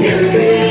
Never say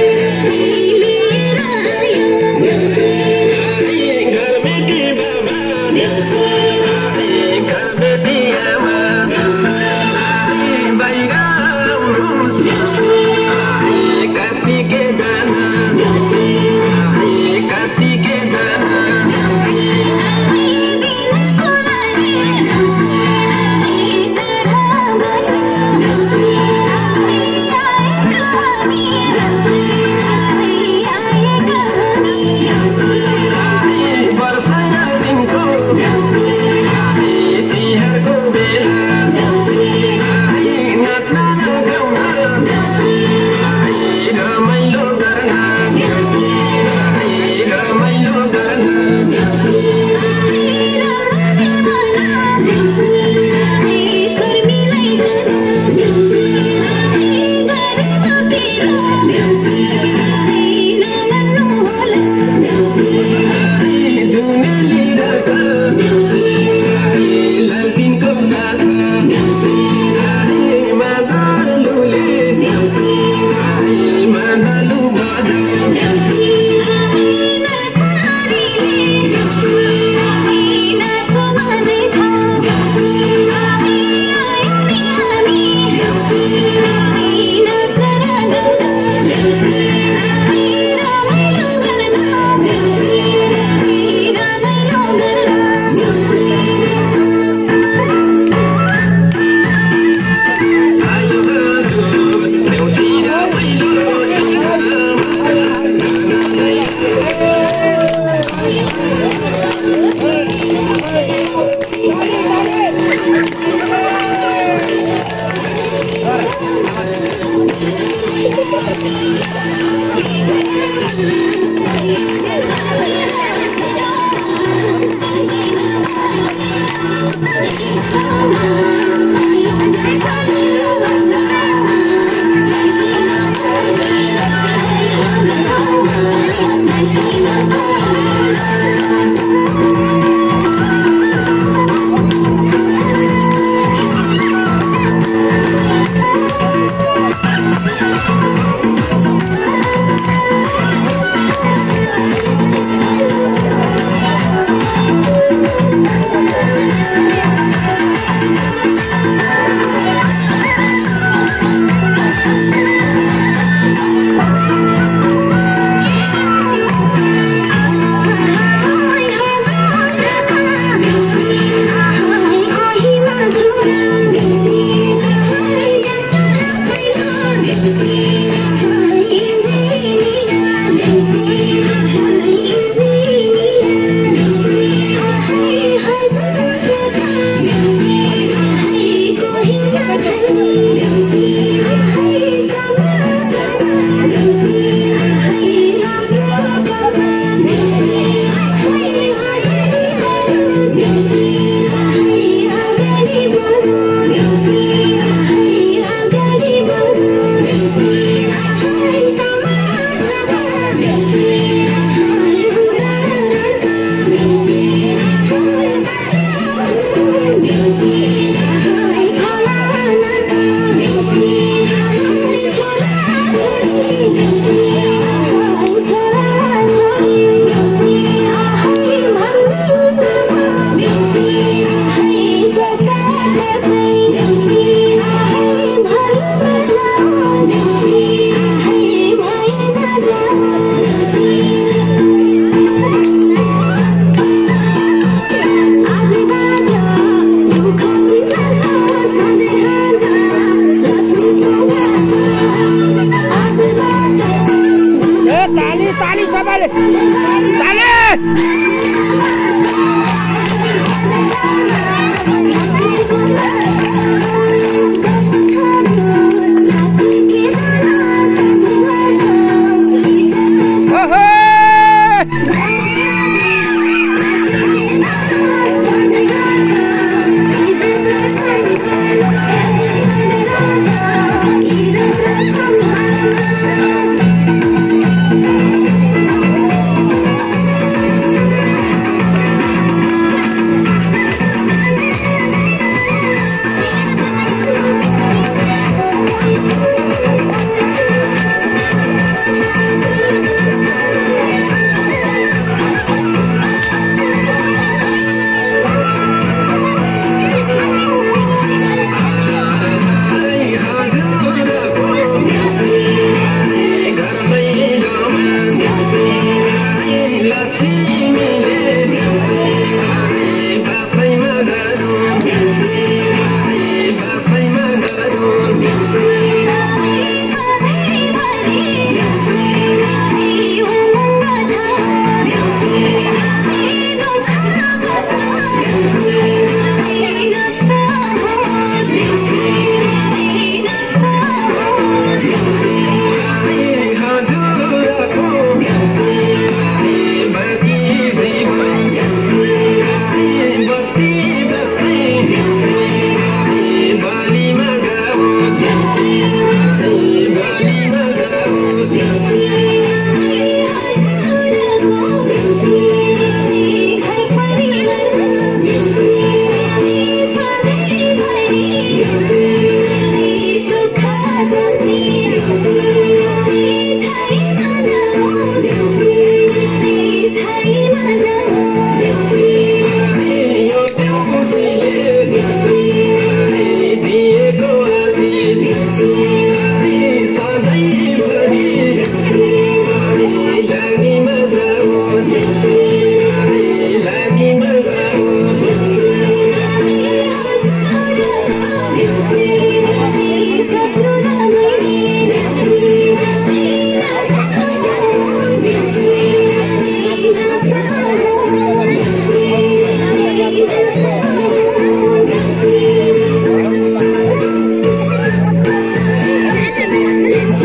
you. Dale. Dale.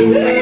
Amen.